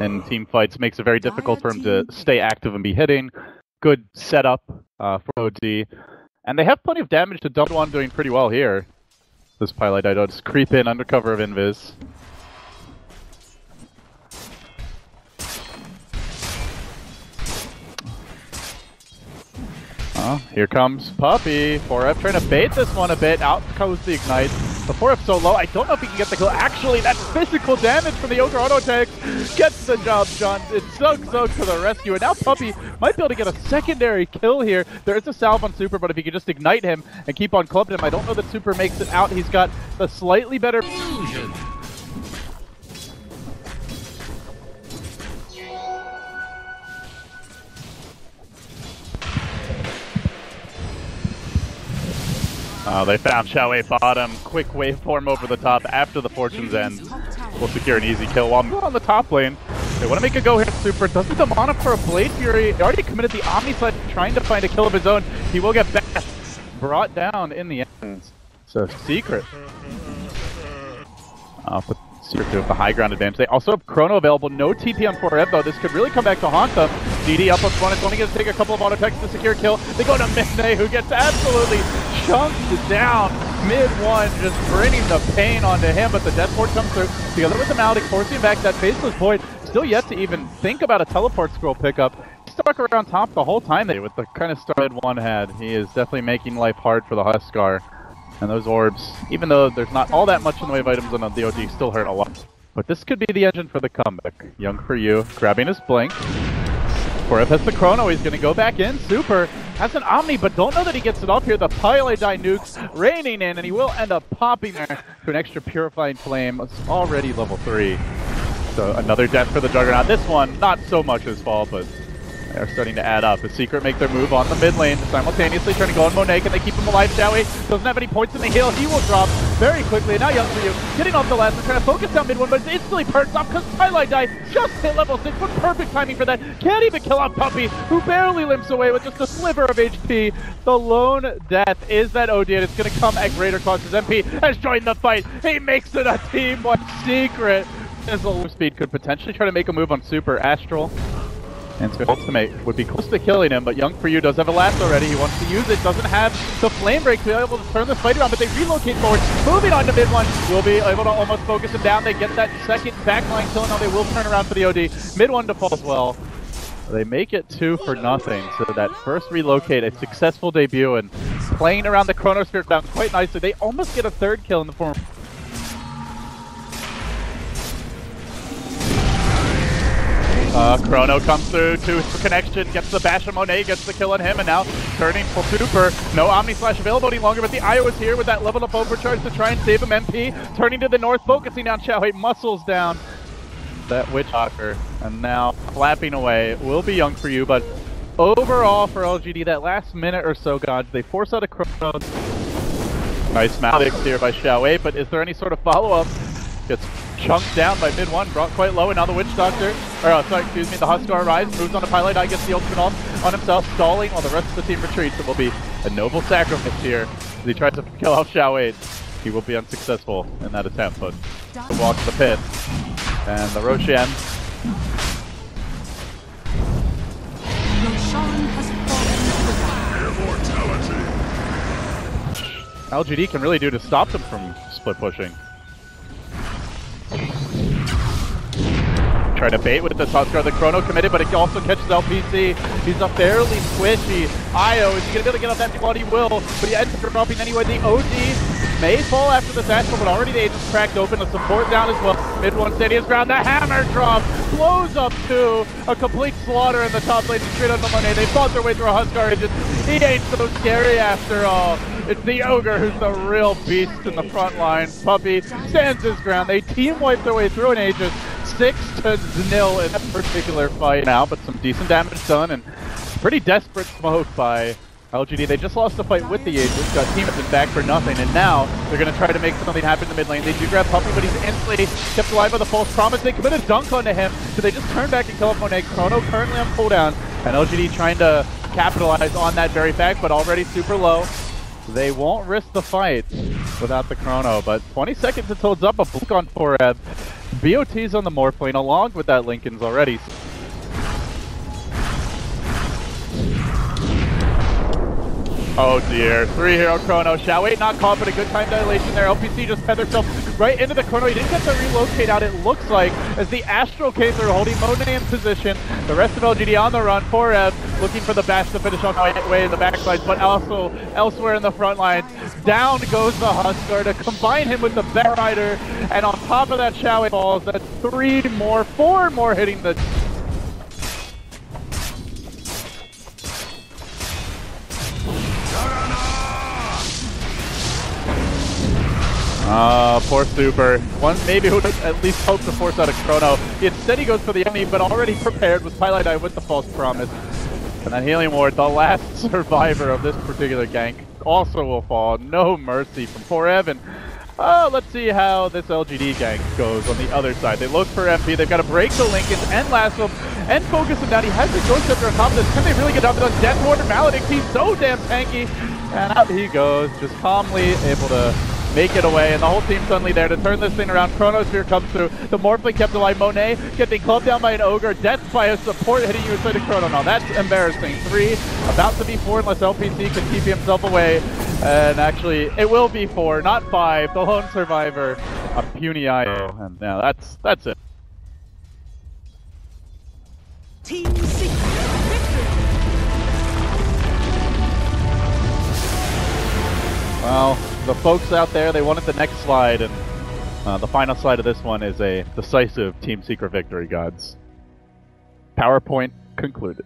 in team fights. Makes it very difficult for him to stay active and be hitting. Good setup uh, for OD. And they have plenty of damage to dump one doing pretty well here. This pieliedie just creep in under cover of Invis. Oh, here comes Puppey. 4F trying to bait this one a bit. Out goes the Ignite. The 4F so low, I don't know if he can get the kill. Actually, that physical damage from the Ogre auto tag gets the job done. It's Zug Zug to the rescue. And now Puppey might be able to get a secondary kill here. There is a salve on Super, but if he could just ignite him and keep on clubbing him, I don't know that Super makes it out. He's got the slightly better... Fusion. Uh, they found Xiaowei bottom. Quick waveform over the top after the Fortune's End. Will secure an easy kill while on the top lane. They want to make a go here. Super doesn't demon up for a Blade Fury. Already committed the Omni Slash trying to find a kill of his own. He will get back brought down in the end. So Secret. Uh, put Secret to the high ground advantage. They also have Chrono available. No TP on 4 though. This could really come back to haunt them. DD up on front. It's only going to take a couple of auto attacks to secure kill. They go to Midnight, who gets absolutely chunked down. Mid one, just bringing the pain onto him, but the Death Ward comes through. Together with the Maledict, forcing back that Faceless Void. Still yet to even think about a teleport scroll pickup. Stuck around top the whole time there with the kind of start one had. He is definitely making life hard for the Huskar. And those orbs, even though there's not all that much in the way of items on the OD, still hurt a lot. But this could be the engine for the comeback. Young for you, grabbing his blink. Korif has the Chrono, he's gonna go back in. Super has an Omni, but don't know that he gets it off here. The pieliedie nukes raining in, and he will end up popping there to an extra Purifying Flame. It's already level 3. So another death for the Juggernaut. This one, not so much his fault, but they're starting to add up. The Secret make their move on the mid lane, simultaneously trying to go on Monet. Can they keep him alive, shall we? Doesn't have any points in the heal. He will drop very quickly. And now Young for you, getting off the last and trying to focus down mid one, but it's instantly perks off because Twilight Die just hit level 6. What perfect timing for that. Can't even kill off Puppey, who barely limps away with just a sliver of HP. The lone death is that OD, and it's going to come at greater cost. His MP has joined the fight. He makes it a team one secret. His low speed could potentially try to make a move on Super Astral. And Smith ultimate would be close to killing him, but Young for You does have a last already. He wants to use it, doesn't have the flame break to be able to turn this fight around, but they relocate forward. Moving on to mid one, will be able to almost focus him down. They get that second backline kill, now they will turn around for the OD. Mid one to fall as well. They make it two for nothing, so that first relocate, a successful debut, and playing around the Chronosphere down quite nicely. They almost get a third kill in the form Uh, Chrono comes through to connection, gets the bash of Monet, gets the kill on him, and now turning for Super. No Omni Slash available any longer, but the Io is here with that level up overcharge to try and save him. MP turning to the north, focusing on Xiao muscles down that Witch Doctor, and now flapping away. Will be young for you, but overall for LGD, that last minute or so, gods, they force out a Chrono. Nice Malix here by Xiao but is there any sort of follow-up? Gets chunked down by mid one, brought quite low, and now the Witch Doctor, or uh, sorry, excuse me, the Huskar arrives, moves on to Pilot, I gets the ultimate off on himself, stalling while the rest of the team retreats. It will be a noble sacrifice here as he tries to kill off Xiao Wei. He will be unsuccessful in that attempt, but walks the pit. And the Roshan LGD can really do to stop them from split pushing. Try to bait with the Huskar. The Chrono committed, but it also catches LPC. He's a fairly squishy. Io, is he going to be able to get off that? He will, but he ends up dropping anyway. The OD may fall after the satchel, but already the agent's cracked open. The support down as well. Mid one steady his ground. The hammer drop blows up to a complete slaughter in the top lane. Straight on the money. They fought their way through a Huskar agent. He ain't so scary after all. It's the Ogre who's the real beast in the front line. Puppey stands his ground. They team wipe their way through an Aegis six to nil in that particular fight now, but some decent damage done and pretty desperate smoke by LGD. They just lost the fight with the Aegis, got team been back for nothing, and now they're going to try to make something happen in the mid lane. They do grab Puppey, but he's instantly kept alive by the false promise. They commit a dunk onto him, so they just turn back and kill up Monet. Chrono currently on cooldown, and LGD trying to capitalize on that very fact, but already super low. They won't risk the fight. Without the chrono, but 20 seconds until it's up. A blink on 4Ev. BOT's on the Morphling along with that Linken's already. Oh dear, three hero chrono. Shall wait, not caught, but a good time dilation there. LPC just fed herself right into the chrono. He didn't get to relocate out, it looks like, as the Astral Chaser holding Monet in position. The rest of LGD on the run. 4Ev looking for the bash to finish on the way in the backside, but also elsewhere in the front lines. Down goes the Huskar to combine him with the Bear Rider, and on top of that, Shao falls. That's three more, four more hitting the Ah, poor Super. One maybe who at least hope to force out a Chrono. Instead he goes for the enemy, but already prepared with Twilight Eye with the false promise. And then Healing Ward, the last survivor of this particular gank, also will fall. No mercy from poor Evan. Oh, let's see how this LGD gank goes on the other side. They look for MP. They've got to break the Linken's and Lasso and focus him down. He has the Ghost Scepter on top of this. Can they really get down to Death Ward? Maledicts, he's so damn tanky. And out he goes, just calmly able to make it away, and the whole team suddenly there to turn this thing around. Chronosphere comes through. The Morphling kept alive. Monet getting clubbed down by an Ogre. Death by a support hitting you inside of Chrono. Now that's embarrassing. Three, about to be four unless LPC can keep himself away. And actually, it will be four, not five. The lone survivor, a puny IO. And now that's that's it. Team Well, the folks out there, they wanted the next slide, and uh, the final slide of this one is a decisive Team Secret victory, gods. PowerPoint concluded.